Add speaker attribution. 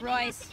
Speaker 1: Royce.